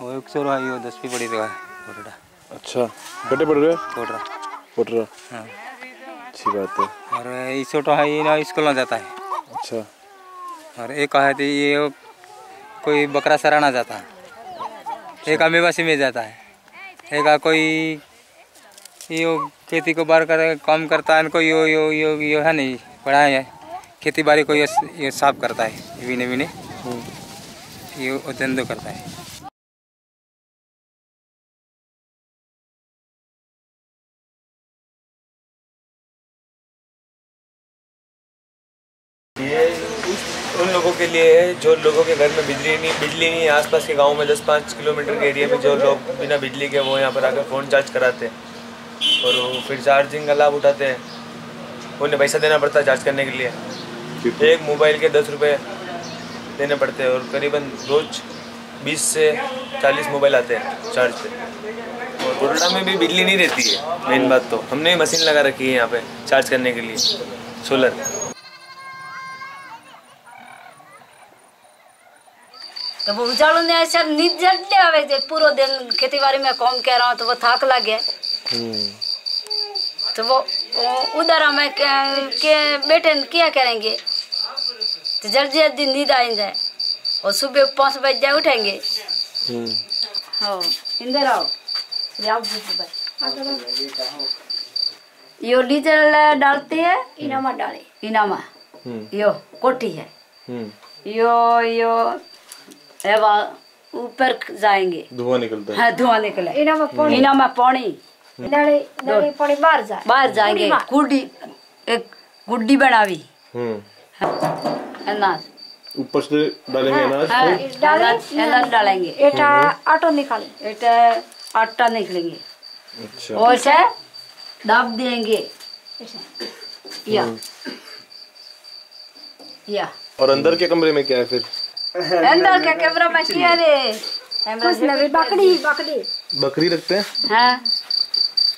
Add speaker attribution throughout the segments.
Speaker 1: वो एक सौ पड़ी रहा है
Speaker 2: अच्छा बेटे पढ़ रहे? हो
Speaker 1: रहा
Speaker 2: पढ़ रहा?
Speaker 1: हाँ।
Speaker 2: अच्छी बात है।
Speaker 1: और इस है ये ना स्कूल में जाता है।
Speaker 2: अच्छा।
Speaker 1: और एक है तो ये कोई बकरा सराना जाता। है एक अमीबासी में जाता है। एक कोई यो खेती को बार कर काम करता है कोई यो यो यो यो है नहीं। पढ़ाए है खेती बाड़ी को ये ये साफ़ करता है विने विने। ये धंधो करता है।
Speaker 3: ये उन लोगों के लिए है जो लोगों के घर में बिजली नहीं बिजली नहीं है आसपास के गाँव में 10-5 किलोमीटर के एरिया में जो लोग बिना बिजली के वो यहाँ पर आकर फ़ोन चार्ज कराते हैं। और वो फिर चार्जिंग का लाभ उठाते हैं। उन्हें पैसा देना पड़ता है चार्ज करने के लिए। एक मोबाइल के दस रुपये देने पड़ते हैं और करीबन रोज बीस से चालीस मोबाइल आते हैं चार्ज पे। और कोरोना में भी बिजली नहीं रहती है। मेन बात तो। हमने ही मशीन लगा रखी है यहाँ पे चार्ज करने के लिए। सोलर।
Speaker 4: तो वो उजाड़ो ने ऐसा आवे जे पूरा दिन खेती बाड़ी में काम कर रहा हूँ तो वो उधर हमें के, बेटे क्या करेंगे। तो जल्दी जल्दी नींद आ जाए। और सुबह पाँच बजे जाए उठेंगे। हाँ इंदर आओ। बार। यो डीजल डालते है इनामा डाले। इनामा। यो कोठी है। यो यो एवा ऊपर जाएँगे।
Speaker 2: धुआँ निकलता है।
Speaker 4: हाँ धुआँ निकले।
Speaker 5: इनामा पानी।
Speaker 4: इनामा पानी।
Speaker 5: बाहर
Speaker 4: जाएँगे गुड्डी एक गुड्डी बनावी
Speaker 2: हम्म
Speaker 4: अनाज
Speaker 2: ऊपर से डालेंगे अनाज
Speaker 4: हाँ, अनाज अनाज डालेंगे
Speaker 5: एटा आटो निकाले
Speaker 4: एटा आटा निकलेंगे
Speaker 2: अच्छा
Speaker 4: और से दाब देंगे या या
Speaker 2: और अंदर के कमरे में क्या है फिर
Speaker 4: अंदर का कैमरा में क्या
Speaker 5: नहीं बकरी बकरी
Speaker 2: बकरी रखते हैं
Speaker 4: हाँ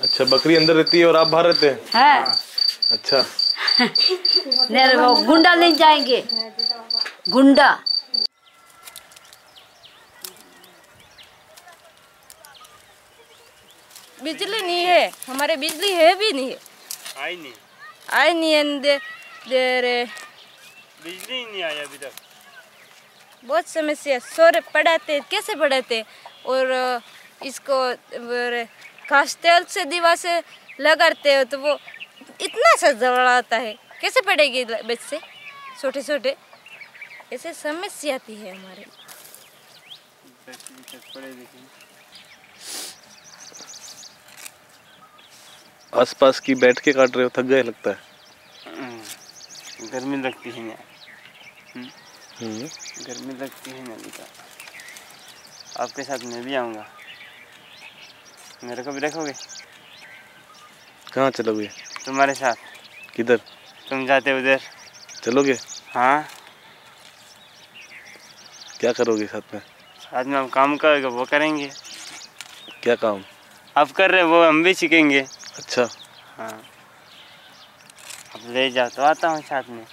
Speaker 2: अच्छा बकरी अंदर रहती है और आप बाहर रहते हैं?
Speaker 4: हाँ।
Speaker 2: अच्छा।
Speaker 4: नहीं वो गुंडा ले जाएँगे। गुंडा।
Speaker 6: बिजली नहीं है। हमारे बिजली है भी नहीं। है
Speaker 7: आई नहीं।
Speaker 6: आई नहीं है दे, दे रे
Speaker 7: बिजली नहीं आई अभी तक।
Speaker 6: बहुत समस्या सोरे पढ़ाते कैसे पढ़ाते? और इसको तेल से दीवार से लगाते हो तो वो इतना सा जलाता है। कैसे पड़ेगी बच्चे छोटे छोटे। ऐसे समस्या आती है हमारे।
Speaker 2: आसपास की बैठ के काट रहे हो थक गए लगता है?
Speaker 7: गर्मी लगती है यहाँ
Speaker 2: हम्म
Speaker 7: गर्मी लगती है नदी का आपके साथ मैं भी आऊँगा। मेरे को भी रखोगे
Speaker 2: कहाँ चलोगे?
Speaker 7: तुम्हारे साथ।
Speaker 2: किधर?
Speaker 7: तुम जाते उधर।
Speaker 2: चलोगे?
Speaker 7: हाँ।
Speaker 2: क्या करोगे साथ में?
Speaker 7: साथ में हम काम करोगे वो करेंगे।
Speaker 2: क्या काम?
Speaker 7: आप कर रहे हो वो हम भी सीखेंगे।
Speaker 2: अच्छा।
Speaker 7: हाँ। अब ले जाओ तो आता हूँ साथ में।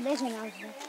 Speaker 5: desenhava.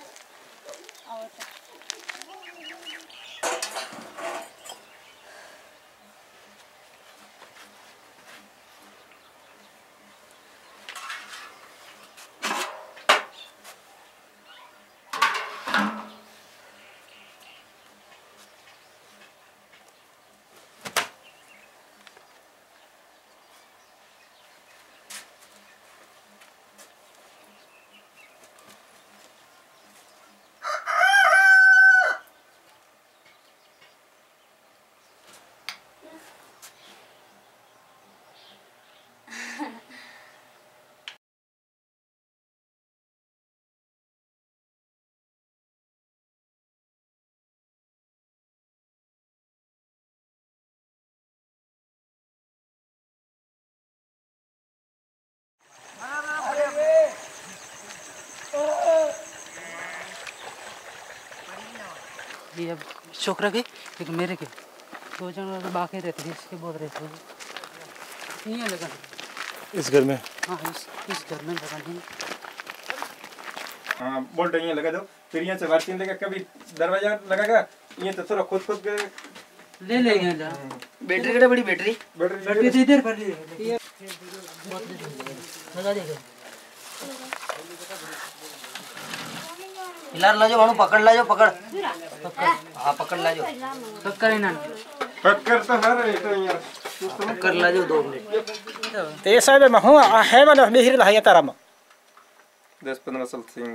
Speaker 8: कि अब छोकरा के एक मेरे के दो जन बाकी रहते थे इसके बहुत रहते थे ये लगा
Speaker 2: इस घर में
Speaker 8: हाँ इस इस घर में लगा नहीं
Speaker 9: हाँ बोल रही है लगा दो फिर यहाँ से वार्षिक लगा कभी दरवाज़ा लगाएगा ये तो थोड़ा खुद खुद के
Speaker 8: ले लेंगे जा
Speaker 10: बैटरी कितना बड़ी बैटरी
Speaker 8: बैटरी तो इधर पर ये लगा देगा
Speaker 10: हिलार ला जाओ भानु पकड़ ला जाओ पकड़ हाँ पकड़ ला जाओ
Speaker 8: पक्का ना
Speaker 9: पक्कर तो हर है तो यार
Speaker 10: पकड़ ला जाओ दो मिनट
Speaker 11: तो ये सब में हूँ है वाला बिहिर रहा तारा में
Speaker 9: दस पंद्रह साल सिंह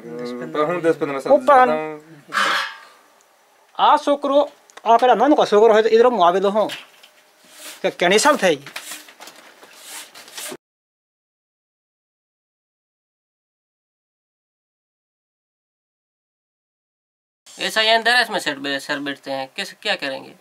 Speaker 9: हूँ दस पंद्रह साल
Speaker 11: ऊपर
Speaker 9: ज़्यादा हूँ।
Speaker 11: आ आकड़ा नन का छोकरो है तो इधर मुआविल हूँ तो कहनी सब थे
Speaker 10: ऐसा ये अंदर इसमें सर बे- सर बैठते हैं किस क्या करेंगे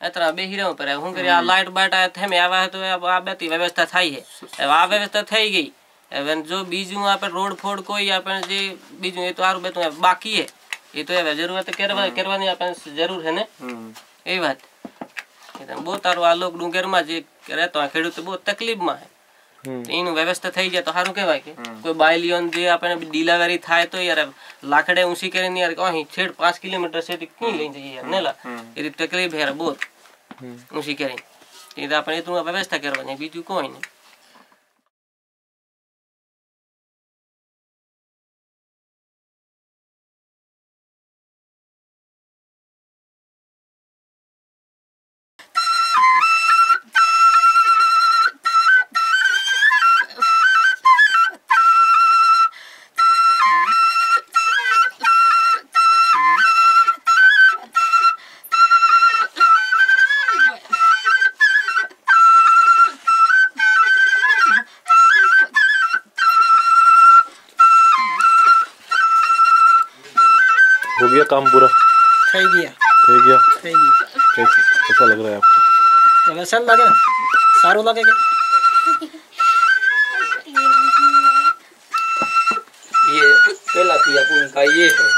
Speaker 10: इतना बेहिरों पर है हूँ कर यार लाइट बाइट आया थे मैं आवा है तो अब आप बेती व्यवस्था थाई है अब आ व्यवस्था થઈ ગઈ હવે જો બીજું આપણે રોડ ફોડ કોઈ આપણે જે બીજું એ તો આરું બેતું બાકી है એ તો હવે જરૂરત કરવા કરવાની આપણે જરૂર છે ને એ વાત બહુ તારું આ લોક ડુંગરમાં જે રહેતો હોય ખેડૂત બહુ તકલીફમાં હે તો એનું વ્યવસ્થા થઈ જાય તો સારું કહેવાય કે કોઈ બાયલીઓન જે આપણે ડિલિવરી થાય તો યાર લાકડે ઊંચી કરીને યાર અહીં છેડ પાંચ કિલોમીટર છે ક્યાં લઈને જઈએ યાર નેલા એ રીતે તકલીફ યાર બહુ ઊંચી કરીને એ તો આપણે એટલું વ્યવસ્થા કરવાની બીજું કોઈ નહીં
Speaker 2: काम पूरा
Speaker 11: થઈ ગયા
Speaker 2: થઈ गया
Speaker 11: થઈ ગયું
Speaker 2: कैसे कैसा लग रहा है आपको
Speaker 11: હવે સર લાગે ને સારું લાગે કે
Speaker 10: ये पहला किया का ये है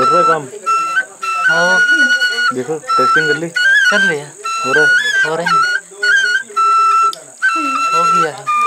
Speaker 2: कर रहा है काम?
Speaker 8: हाँ।
Speaker 2: देखो टेस्टिंग कर ली।
Speaker 8: कर लिया।
Speaker 2: हो रहा है?
Speaker 8: हो रहा है। हो गया है।